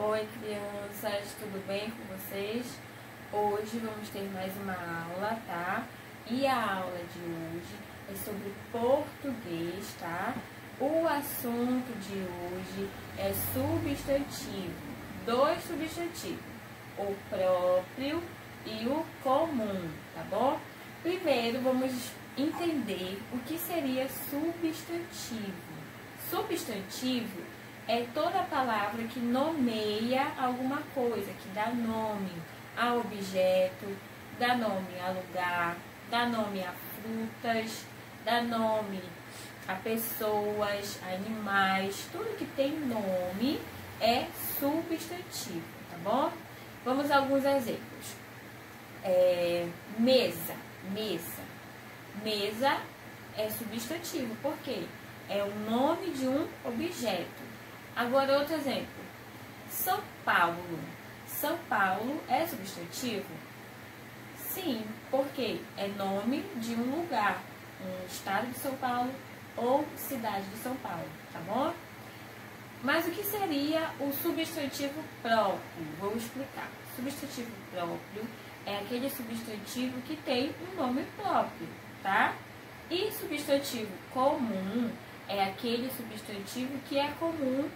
Oi, crianças, tudo bem com vocês? Hoje vamos ter mais uma aula, tá? E a aula de hoje é sobre português, tá? O assunto de hoje é substantivo, dois substantivos, o próprio e o comum, tá bom? Primeiro vamos entender o que seria substantivo. Substantivo é toda palavra que nomeia alguma coisa, que dá nome a objeto, dá nome a lugar, dá nome a frutas, dá nome a pessoas, animais, tudo que tem nome é substantivo, tá bom? Vamos a alguns exemplos. É, mesa, mesa. Mesa é substantivo, por quê? É o nome de um objeto. Agora, outro exemplo. São Paulo. São Paulo é substantivo? Sim, porque é nome de um lugar, um estado de São Paulo ou cidade de São Paulo, tá bom? Mas o que seria o substantivo próprio? Vou explicar. Substantivo próprio é aquele substantivo que tem um nome próprio, tá? E substantivo comum é aquele substantivo que é comum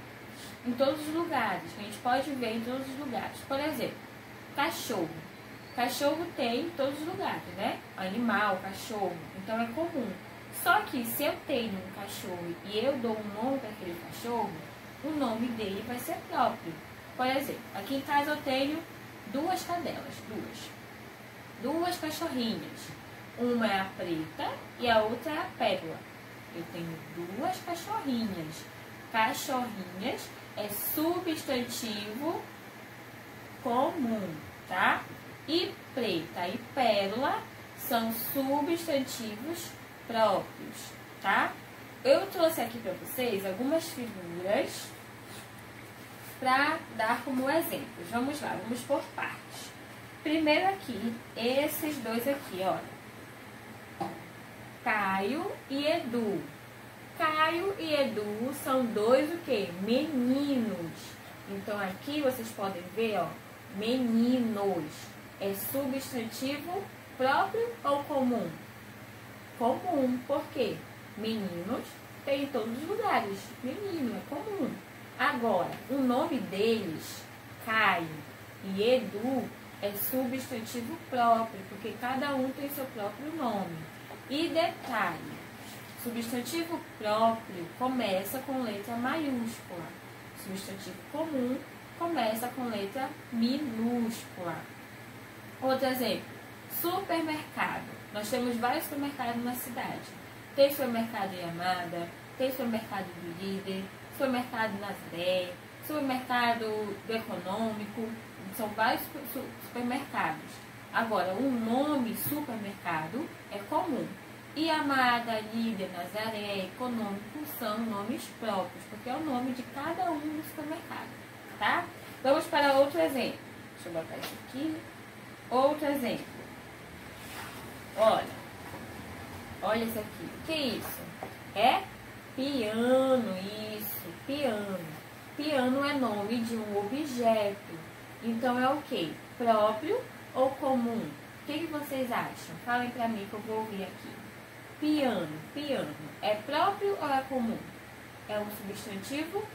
em todos os lugares, a gente pode ver em todos os lugares. Por exemplo, cachorro. Cachorro tem em todos os lugares, né? Animal, cachorro. Então é comum. Só que se eu tenho um cachorro e eu dou um nome para aquele cachorro, o nome dele vai ser próprio. Por exemplo, aqui em casa eu tenho duas cadelas, duas. Duas cachorrinhas. Uma é a preta e a outra é a pérola. Eu tenho duas cachorrinhas. Cachorrinhas é substantivo comum, tá? E preta e pérola são substantivos próprios, tá? Eu trouxe aqui para vocês algumas figuras para dar como exemplos. Vamos lá, vamos por partes. Primeiro aqui, esses dois aqui, olha. Caio e Edu. Caio e Edu são dois o quê? Meninos. Então aqui vocês podem ver, ó, meninos. É substantivo próprio ou comum? Comum. Por quê? Meninos tem em todos os lugares. Menino, é comum. Agora, o nome deles, Caio e Edu, é substantivo próprio, porque cada um tem seu próprio nome. E detalhe, Substantivo próprio começa com letra maiúscula. Substantivo comum começa com letra minúscula. Outro exemplo, supermercado. Nós temos vários supermercados na cidade. Tem supermercado Yamada, tem supermercado do Líder, supermercado Nazaré, supermercado do Econômico. São vários supermercados. Agora, o nome supermercado é comum. E Amada, Líder, Nazaré, Econômico são nomes próprios, porque é o nome de cada um dos supermercados, tá? Vamos para outro exemplo. Deixa eu botar isso aqui. Outro exemplo. Olha. Olha isso aqui. O que é isso? É piano, isso, piano. Piano é nome de um objeto. Então é o que? Próprio ou comum? O que, que vocês acham? Falem para mim que eu vou ouvir aqui. Piano, piano. É próprio ou é comum? É um substantivo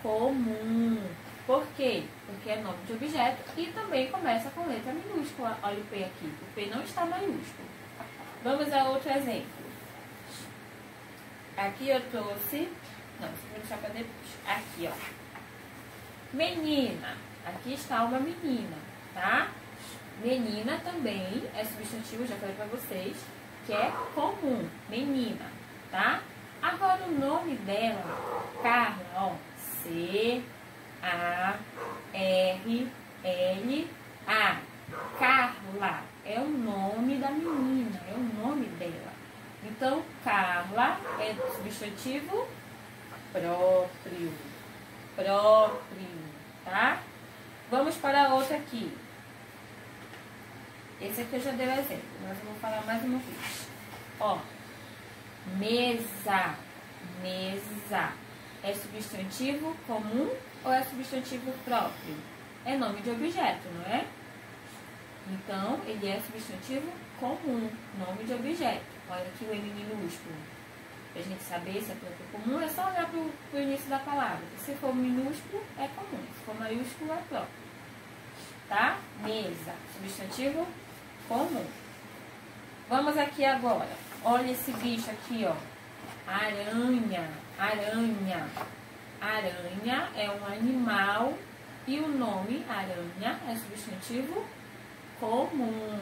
comum. Por quê? Porque é nome de objeto e também começa com letra minúscula. Olha o P aqui. O P não está maiúsculo. Vamos a outro exemplo. Aqui eu trouxe... Não, vou deixar para depois. Aqui, ó. Menina. Aqui está uma menina, tá? Menina também é substantivo, já falei para vocês que é comum, menina, tá? Agora o nome dela, Carla, ó, C A R L A. Carla é o nome da menina, é o nome dela. Então, Carla é substantivo próprio. Próprio, tá? Vamos para outra aqui. Esse aqui eu já dei o exemplo, mas eu vou falar mais uma vez. Ó, mesa, mesa. É substantivo comum ou é substantivo próprio? É nome de objeto, não é? Então, ele é substantivo comum, nome de objeto. Olha aqui o M minúsculo. Para a gente saber se é próprio comum, é só olhar para o início da palavra. Se for minúsculo, é comum. Se for maiúsculo, é próprio. Tá? Mesa, substantivo comum. Vamos aqui agora. Olha esse bicho aqui, ó. Aranha, aranha. Aranha é um animal e o nome aranha é substantivo comum.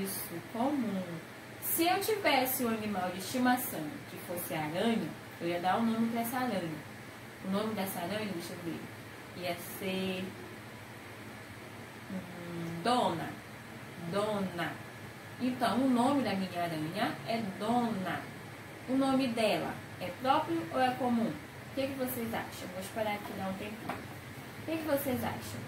Isso, comum. Se eu tivesse um animal de estimação que fosse aranha, eu ia dar um nome para essa aranha. O nome dessa aranha, deixa eu ver, ia ser hum, Dona. Dona. Então, o nome da minha aranha é Dona. O nome dela é próprio ou é comum? O que, que vocês acham? Vou esperar aqui dar um tempinho. O que, que vocês acham?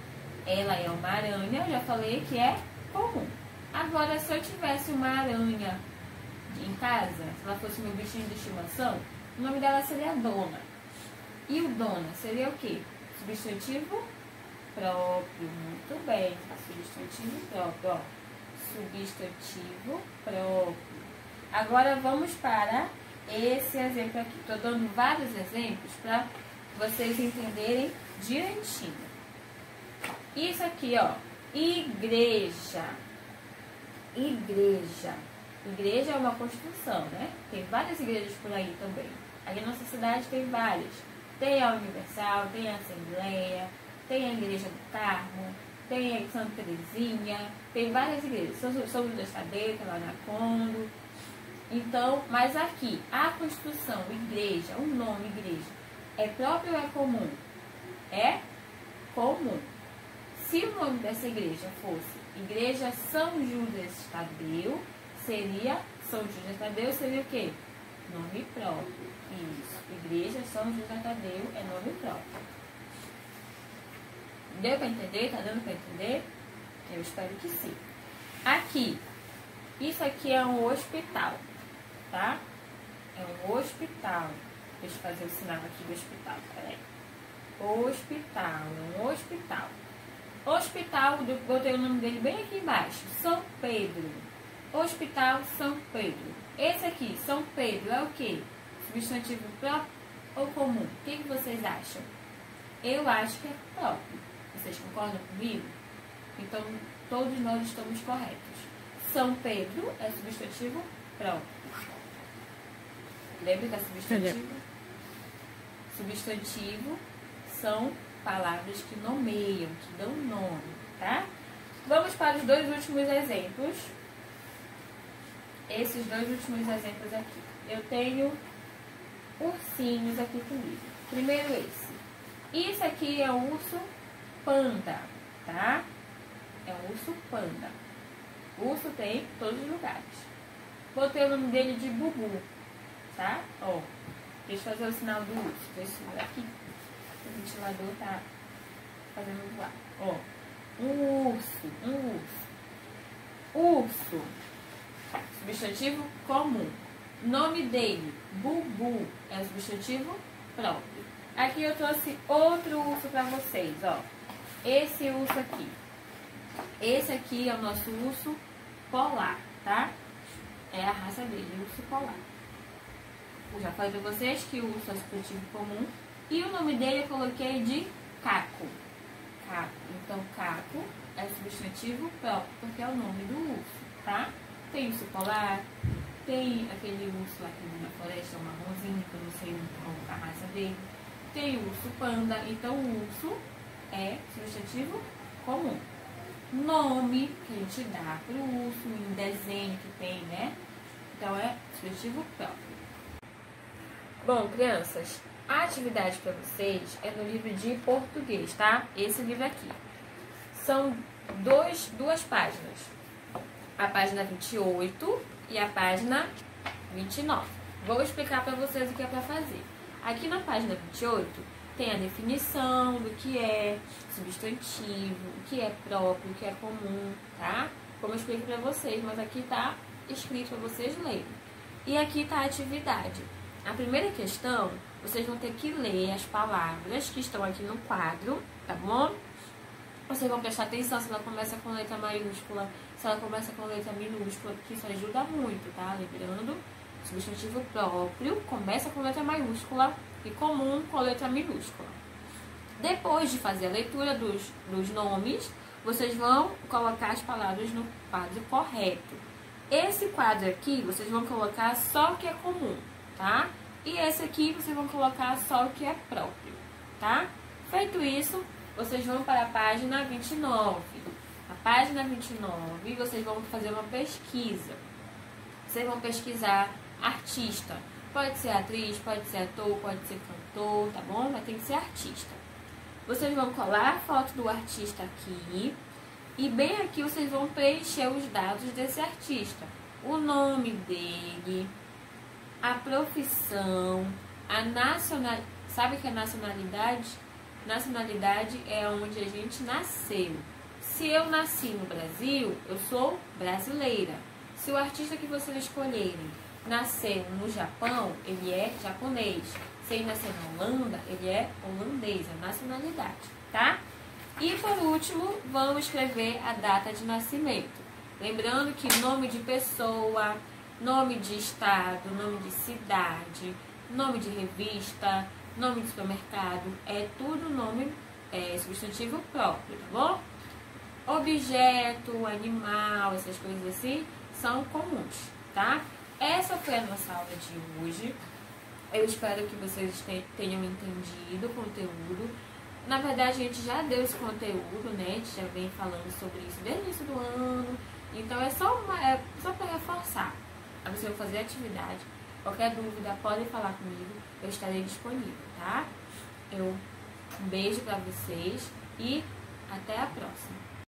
Ela é uma aranha, eu já falei que é comum. Agora, se eu tivesse uma aranha em casa, se ela fosse meu bichinho de estimação, o nome dela seria Dona. E o Dona seria o quê? Substantivo próprio. Muito bem. Substantivo próprio. Ó. Substantivo próprio. Agora vamos para esse exemplo aqui. Estou dando vários exemplos para vocês entenderem direitinho. Isso aqui, ó. Igreja. Igreja. Igreja é uma construção, né? Tem várias igrejas por aí também. Aqui na nossa cidade tem várias. Tem a Universal, tem a Assembleia, tem a Igreja do Carmo, tem a Santa Terezinha, tem várias igrejas. São, Judas Tadeu, lá na Condo. Então, mas aqui, a construção, igreja, o nome igreja, é próprio ou é comum? É comum. Se o nome dessa igreja fosse Igreja São Judas Tadeu, seria São Judas Tadeu seria o quê? Nome próprio. Isso. Igreja São Judas Tadeu é nome próprio. Deu para entender? Tá dando para entender? Eu espero que sim. Aqui, isso aqui é um hospital, tá? É um hospital. Deixa eu fazer o sinal aqui do hospital, peraí. Hospital, é um hospital. Hospital, botei o nome dele bem aqui embaixo, São Pedro. Hospital São Pedro. Esse aqui, São Pedro, é o que? Substantivo próprio ou comum? O que, que vocês acham? Eu acho que é próprio. Vocês concordam comigo? Então, todos nós estamos corretos. São Pedro é substantivo próprio. Lembra é substantivo? Substantivo são palavras que nomeiam, que dão nome, tá? Vamos para os dois últimos exemplos. Esses dois últimos exemplos aqui. Eu tenho ursinhos aqui comigo. Primeiro esse. Isso aqui é um urso panda, tá? É um urso panda. O urso tem em todos os lugares. Botei o nome dele de Bubu, tá? Ó, deixa eu fazer o sinal do urso. Deixa aqui. O ventilador tá fazendo voar. Ó, um urso, um urso. Urso, substantivo comum. Nome dele, Bubu, é substantivo próprio. Aqui eu trouxe outro urso para vocês, ó. Esse urso aqui. Esse aqui é o nosso urso polar, tá? É a raça dele, urso polar. Eu já falei para vocês que o urso é substantivo comum. E o nome dele eu coloquei de caco. Caco. Então, caco é substantivo próprio, porque é o nome do urso, tá? Tem urso polar, tem aquele urso lá que na floresta, o marronzinho, que eu não sei a raça dele. Tem o urso panda, então o urso é substantivo comum. Nome que a gente dá para o urso, em desenho que tem, né? Então é substantivo próprio. Bom, crianças, a atividade para vocês é no livro de português, tá? Esse livro aqui. São dois, duas páginas. A página 28 e a página 29. Vou explicar para vocês o que é para fazer. Aqui na página 28 tem a definição do que é substantivo, o que é próprio, o que é comum, tá? Como eu explico para vocês, mas aqui tá escrito para vocês lerem. E aqui tá a atividade. A primeira questão, vocês vão ter que ler as palavras que estão aqui no quadro, tá bom? Vocês vão prestar atenção se ela começa com letra maiúscula, se ela começa com letra minúscula, porque isso ajuda muito, tá? Lembrando, substantivo próprio começa com letra maiúscula e comum com letra minúscula. Depois de fazer a leitura dos, dos nomes, vocês vão colocar as palavras no quadro correto. Esse quadro aqui, vocês vão colocar só o que é comum, tá? E esse aqui, vocês vão colocar só o que é próprio, tá? Feito isso, vocês vão para a página 29. A página 29, vocês vão fazer uma pesquisa. Vocês vão pesquisar artista. Pode ser atriz, pode ser ator, pode ser cantor, tá bom? Mas tem que ser artista. Vocês vão colar a foto do artista aqui. E bem aqui vocês vão preencher os dados desse artista. O nome dele, a profissão, a nacionalidade. Sabe que é nacionalidade? Nacionalidade é onde a gente nasceu. Se eu nasci no Brasil, eu sou brasileira. Se o artista que vocês escolherem nasceu no Japão, ele é japonês. Se ele nasceu na Holanda, ele é holandês, a nacionalidade, tá? E por último, vamos escrever a data de nascimento. Lembrando que nome de pessoa, nome de estado, nome de cidade, nome de revista, nome de supermercado, é tudo nome é, substantivo próprio, tá bom? Objeto, animal, essas coisas assim, são comuns, tá? Essa foi a nossa aula de hoje. Eu espero que vocês tenham entendido o conteúdo. Na verdade, a gente já deu esse conteúdo, né? A gente já vem falando sobre isso desde o início do ano. Então, é só, é só para reforçar. A você fazer atividade. Qualquer dúvida, podem falar comigo. Eu estarei disponível, tá? Eu, um beijo para vocês e até a próxima.